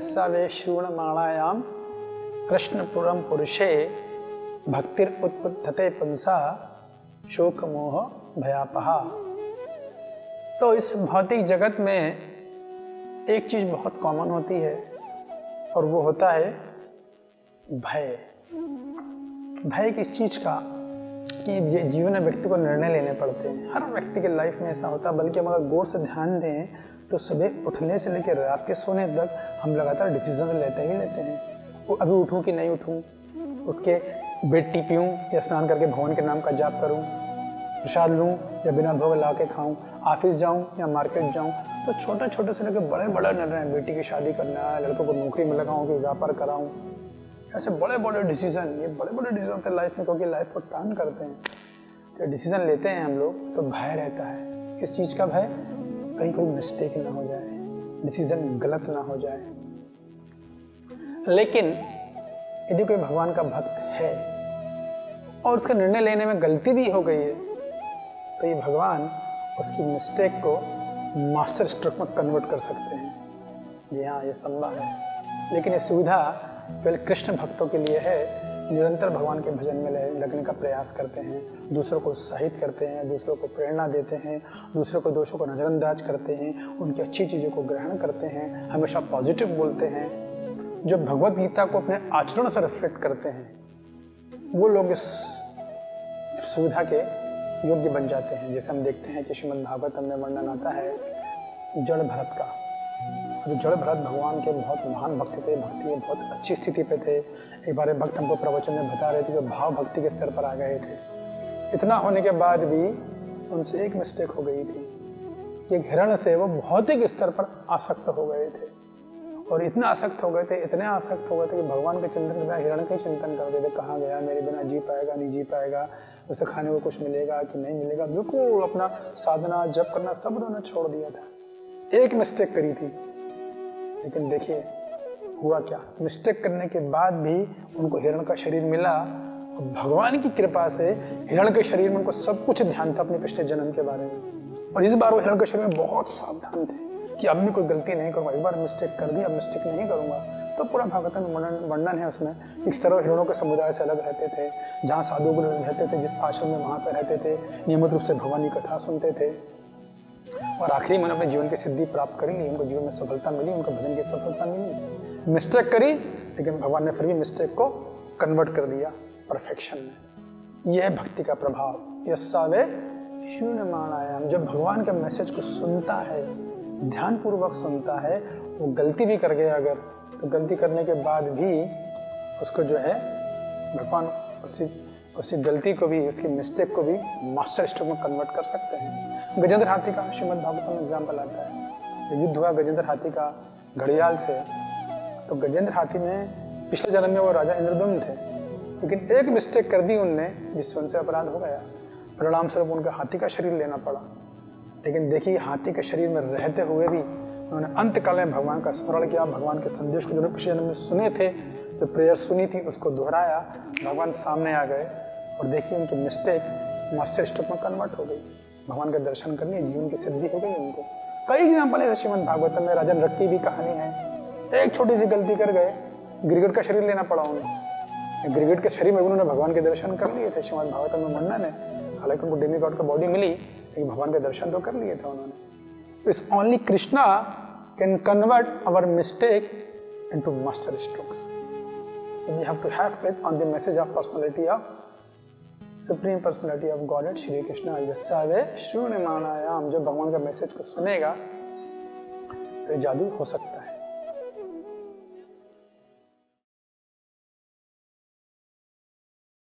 श्रूणमाणायाम कृष्णपुरम पुरुषे भक्तिर उत्पत्ते पुंसा शोक मोह भयापहा। तो इस भौतिक जगत में एक चीज़ बहुत कॉमन होती है और वो होता है भय। भय किस चीज़ का? कि जीवन में व्यक्ति को निर्णय लेने पड़ते हैं। हर व्यक्ति के लाइफ में ऐसा होता है, बल्कि हम अगर गौर से ध्यान दें तो सुबह उठने से लेकर रात के सोने तक हम लगातार डिसीज़न लेते ही लेते हैं। अभी उठूँ कि नहीं उठूँ? उठ के बेड टी पीऊँ या स्नान करके भगवान के नाम का जाप करूँ? प्रसाद लूँ या बिना भोग ला के खाऊँ? ऑफ़िस जाऊँ या मार्केट जाऊँ? तो छोटे छोटे से लेकर बड़े बड़े निर्णय बेटी की शादी करना है लड़कों को नौकरी में लगाऊँ कि व्यापार कराऊँ। ऐसे बड़े बड़े डिसीज़न ये बड़े बड़े डिसीज़न होते हैं लाइफ में, क्योंकि लाइफ को टर्न करते हैं। तो डिसीज़न लेते हैं हम लोग तो भय रहता है। किस चीज़ का भय? कहीं कोई मिस्टेक ना हो जाए डिसीज़न गलत ना हो जाए। लेकिन यदि कोई भगवान का भक्त है और उसका निर्णय लेने में गलती भी हो गई है तो ये भगवान उसकी मिस्टेक को मास्टर स्ट्रोक में कन्वर्ट कर सकते हैं। जी हाँ ये संभव है। लेकिन ये सुविधा केवल कृष्ण भक्तों के लिए है। निरंतर भगवान के भजन में लगने का प्रयास करते हैं। दूसरों को उत्साहित करते हैं, दूसरों को प्रेरणा देते हैं, दूसरों को दोषों को नज़रअंदाज करते हैं, उनकी अच्छी चीज़ों को ग्रहण करते हैं, हमेशा पॉजिटिव बोलते हैं। जो भगवत गीता को अपने आचरण से रिफ्लेक्ट करते हैं, वो लोग इस सुविधा के योग्य बन जाते हैं। जैसे हम देखते हैं कि श्रीमद भागवतम में वर्णन आता है, जड़ भरत का। जड़ भरत भगवान के बहुत महान भक्त थे, भक्ति में बहुत अच्छी स्थिति पे थे। एक बार भक्त हमको प्रवचन में बता रहे थे कि भाव भक्ति के स्तर पर आ गए थे। इतना होने के बाद भी उनसे एक मिस्टेक हो गई थी कि हिरण से वो भौतिक स्तर पर आसक्त हो गए थे। और इतना आसक्त हो गए थे, इतने आसक्त हो गए थे कि भगवान के चिंतन के हिरण के चिंतन करते थे कहाँ गया, मेरे बिना जी पाएगा, नहीं जी पाएगा, उसे खाने को कुछ मिलेगा कि नहीं मिलेगा। बिल्कुल अपना साधना, जप करना सब उन्होंने छोड़ दिया था। एक मिस्टेक करी थी। लेकिन देखिए, हुआ क्या? मिस्टेक करने के बाद भी उनको हिरण का शरीर मिला और भगवान की कृपा से हिरण के शरीर में उनको सब कुछ ध्यान था अपने पिछले जन्म के बारे में। और इस बार वो हिरण के शरीर में बहुत सावधान थे कि अब भी कोई गलती नहीं करूँगा। एक बार मिस्टेक कर दी, अब मिस्टेक नहीं करूँगा। तो पूरा भागवतम में वर्णन है उसमें किस तरह हिरणों के समुदाय से अलग रहते थे, जहाँ साधु गुरु रहते थे, जिस आश्रम में वहाँ पर रहते थे, नियमित रूप से भगवान की कथा सुनते थे। और आखिरी में अपने जीवन की सिद्धि प्राप्त करी ली उनको जीवन में सफलता मिली, उनको भजन की सफलता मिली। मिस्टेक करी, लेकिन भगवान ने फिर भी मिस्टेक को कन्वर्ट कर दिया परफेक्शन में। यह भक्ति का प्रभाव। यह यस्सावे शून्य माणायाम जो भगवान के मैसेज को सुनता है ध्यान पूर्वक सुनता है, वो गलती भी कर गया अगर तो गलती करने के बाद भी उसको जो है, भगवान उसी उसी गलती को भी, उसकी मिस्टेक को भी मास्टर स्ट्रोक में कन्वर्ट कर सकते हैं। गजेंद्र हाथी का श्रीमद भागवत में एग्ज़ाम्पल आता है। युद्ध हुआ गजेंद्र हाथी का घड़ियाल से तो गजेंद्र हाथी में पिछले जन्म में वो राजा इंद्रदुम्न थे, लेकिन एक मिस्टेक कर दी उनने जिससे उनसे अपराध हो गया। परिणाम स्वरूप उनका हाथी का शरीर लेना पड़ा। लेकिन देखिए, हाथी के शरीर में रहते हुए भी उन्होंने अंत काल में भगवान का स्मरण किया, भगवान के संदेश को जो पिछले जन्म में सुने थे। जो प्रेयर सुनी थी, उसको दोहराया, भगवान सामने आ गए। और देखिए उनकी मिस्टेक मास्टर स्टोक में कन्वर्ट हो गई। भगवान के दर्शन करने, जीवन की सिद्धि हो गई उनको। कई एग्ज़ाम्पल है श्रीमद भागवतम में, राजन रक्की भी कहानी है। एक छोटी सी गलती कर गए। गिरगिट का शरीर लेना पड़ा उन्हें। गिरगिट के शरीर में उन्होंने भगवान के दर्शन कर लिए थे, श्रीमद भागवतम में वर्णन है। हालाँकि उनको डेमी गॉड का बॉडी मिली, लेकिन भगवान के दर्शन तो कर लिए थे उन्होंने। इस only Krishna can convert our mistake into master strokes. So we have to have faith on the message of personality of supreme personality of God at Shri Krishna यस्सावे शून्य मानायाम जो भगवान का मैसेज को सुनेगा तो जादू हो सकता है।